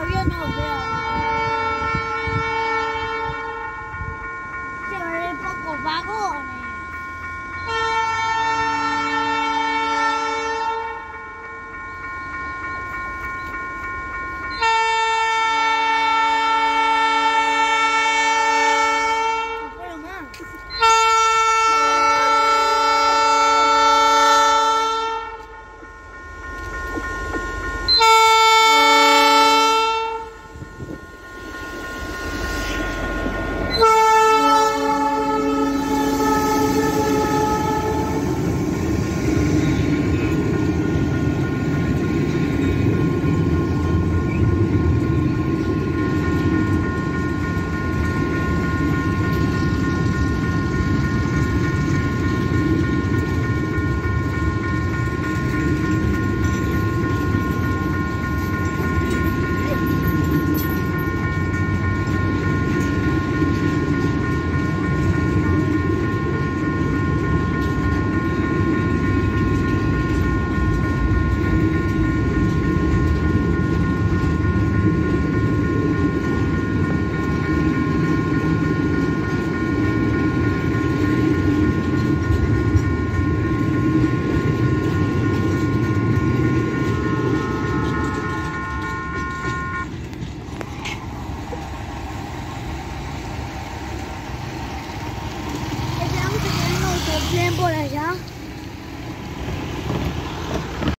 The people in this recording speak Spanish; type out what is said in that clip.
todavía no veo. Se ven pocos vagones. đó